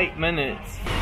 eight minutes.